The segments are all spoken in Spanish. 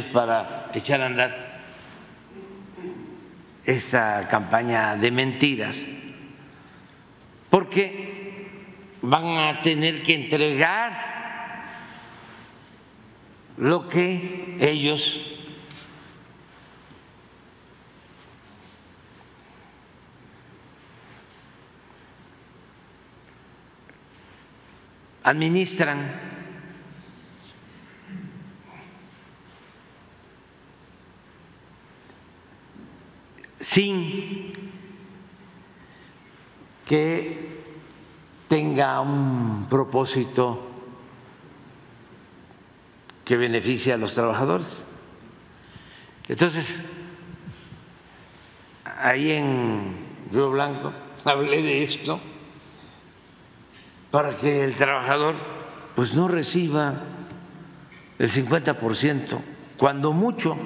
para echar a andar esta campaña de mentiras, porque van a tener que entregar lo que ellos administran. Sin que tenga un propósito que beneficie a los trabajadores. Entonces, ahí en Río Blanco hablé de esto para que el trabajador pues no reciba el 50%, cuando mucho,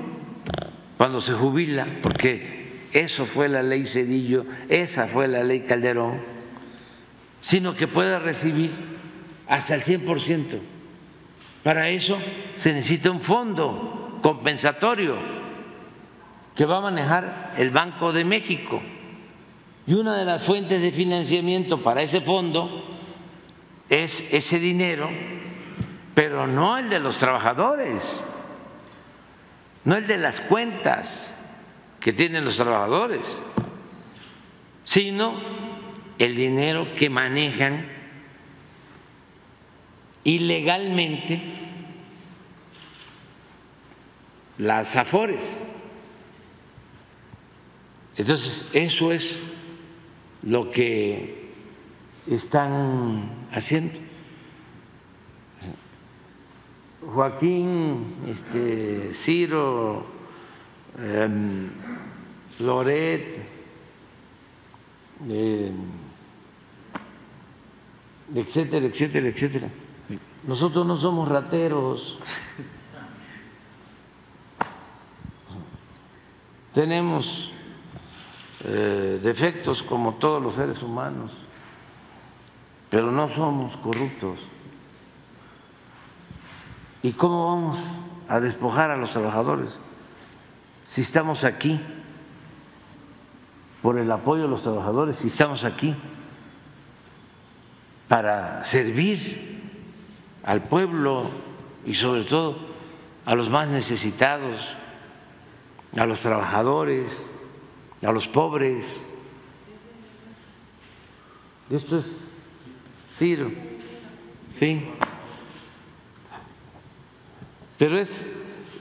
cuando se jubila, porque eso fue la ley Cedillo, esa fue la ley Calderón, sino que pueda recibir hasta el 100%. Para eso se necesita un fondo compensatorio que va a manejar el Banco de México. Y una de las fuentes de financiamiento para ese fondo es ese dinero, pero no el de los trabajadores, no el de las cuentas que tienen los trabajadores, sino el dinero que manejan ilegalmente las afores. Entonces, eso es lo que están haciendo. Joaquín, este, Ciro, em, Loret, em, etcétera, etcétera, etcétera. Nosotros no somos rateros. Tenemos eh, defectos como todos los seres humanos pero no somos corruptos. ¿Y cómo vamos a despojar a los trabajadores si estamos aquí por el apoyo de los trabajadores, si estamos aquí para servir al pueblo y sobre todo a los más necesitados, a los trabajadores, a los pobres? Esto es Ciro, sí. Pero es,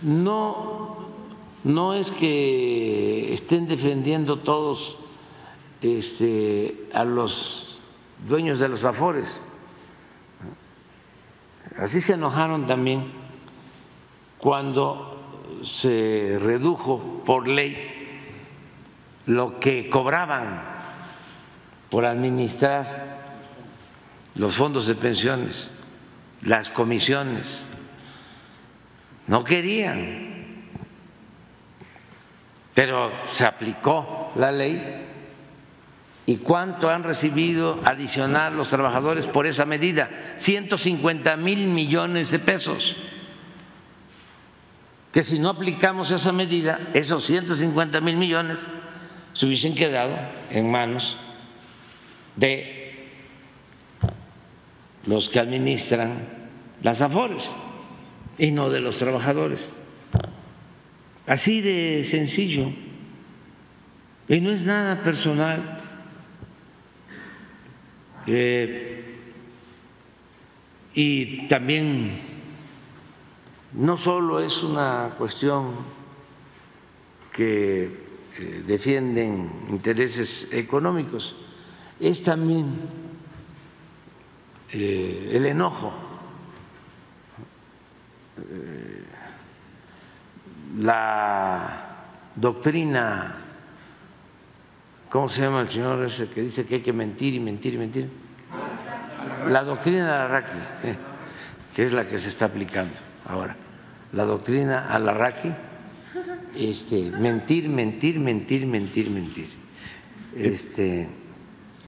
no, no es que estén defendiendo todos este, a los dueños de los afores. Así se enojaron también cuando se redujo por ley lo que cobraban por administrar los fondos de pensiones, las comisiones. No querían, pero se aplicó la ley. ¿Y cuánto han recibido adicional los trabajadores por esa medida? 150 mil millones de pesos. Que si no aplicamos esa medida, esos 150 mil millones se hubiesen quedado en manos de los que administran las afores y no de los trabajadores. Así de sencillo. Y no es nada personal. Eh, y también no solo es una cuestión que eh, defienden intereses económicos, es también eh, el enojo, la doctrina, ¿cómo se llama el señor ese que dice que hay que mentir y mentir y mentir? La doctrina de Alarraqui, que es la que se está aplicando ahora. La doctrina Alarraqui, este, mentir, mentir, mentir, mentir, mentir. Este,